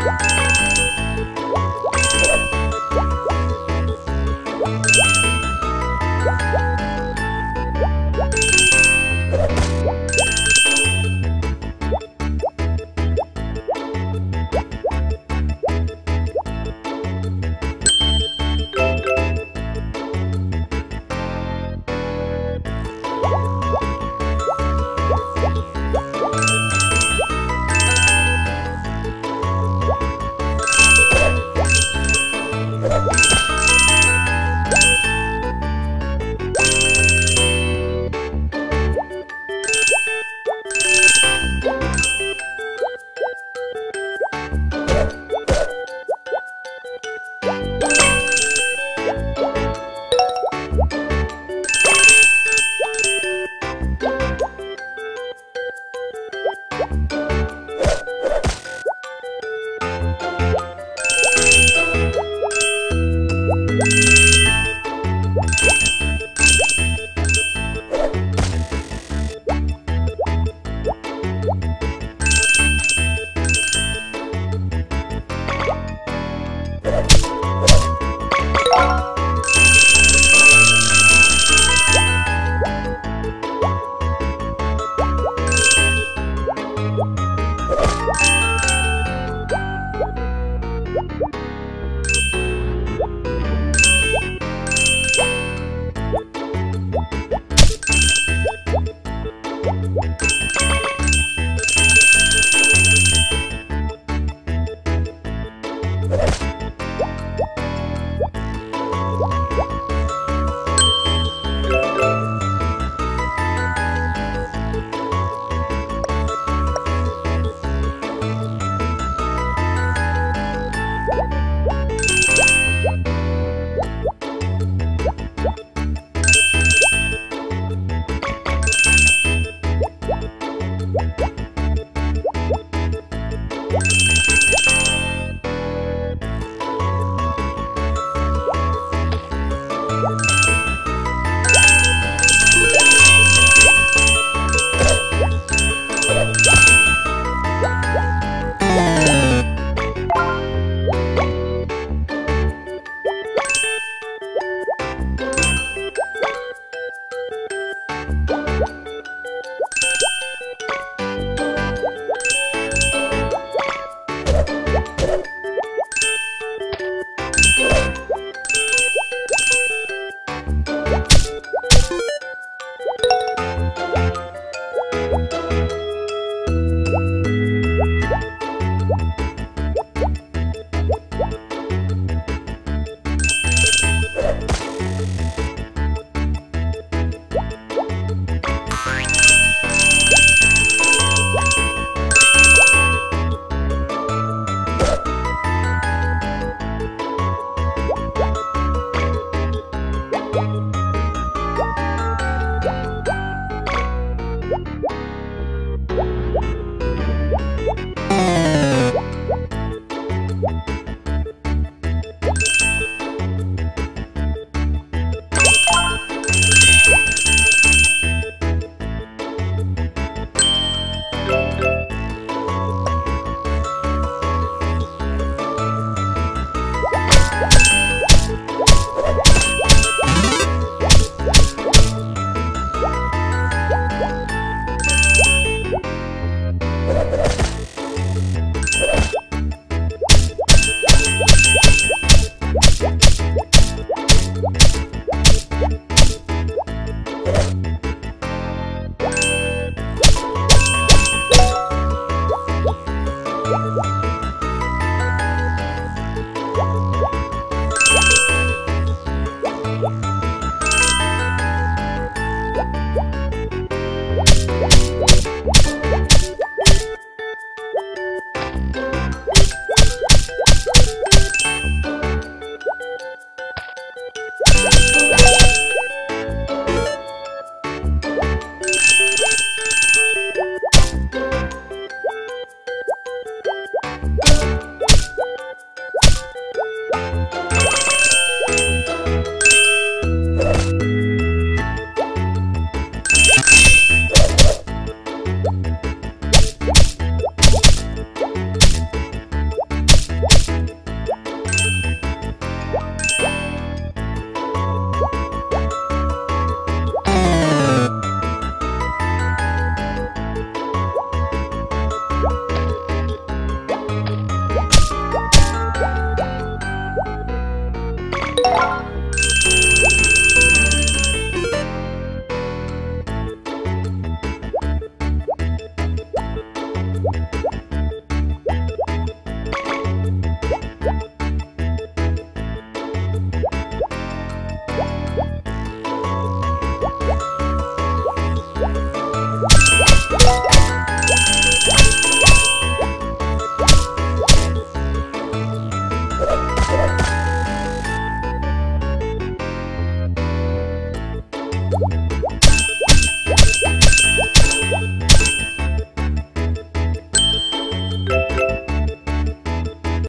Bye. you you